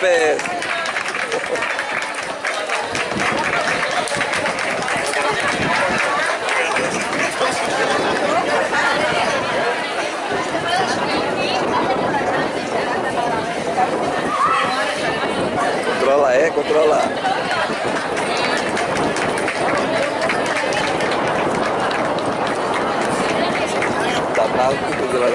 guapes! Controla, eh? Controla. Tá mal tudo vai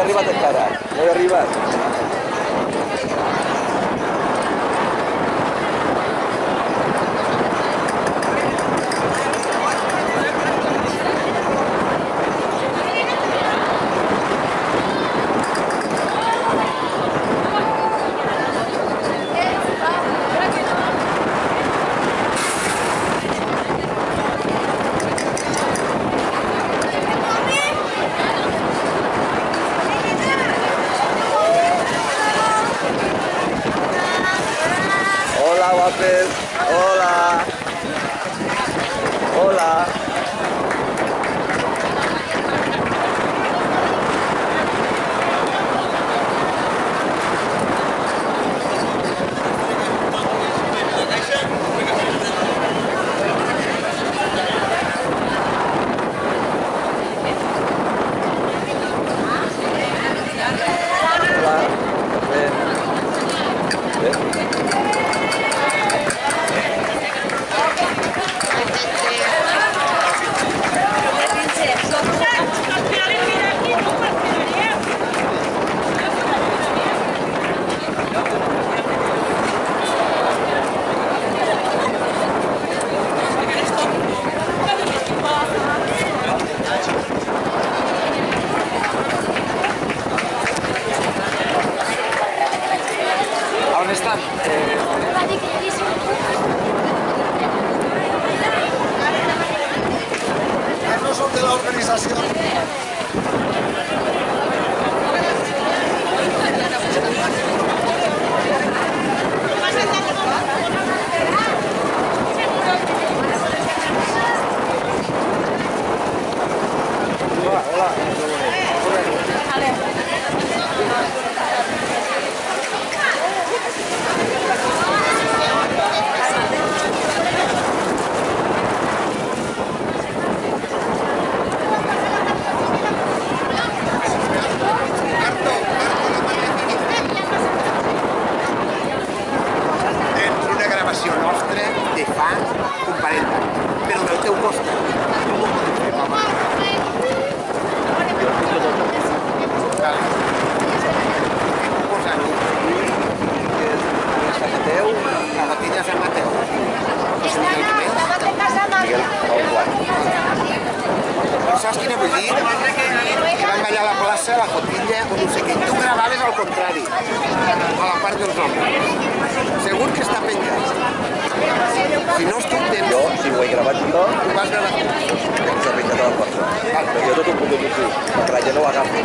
arriba te cara, voy arriba. this. Organización. Contrari, a la part dels homes. Segur que està penjat. Si no, tens... Jo, si ho he gravat jo, Tu vas gravar tu. que s'ha penjat a la porta. Però jo tot ho puc dir, perquè la gent no ho agafi.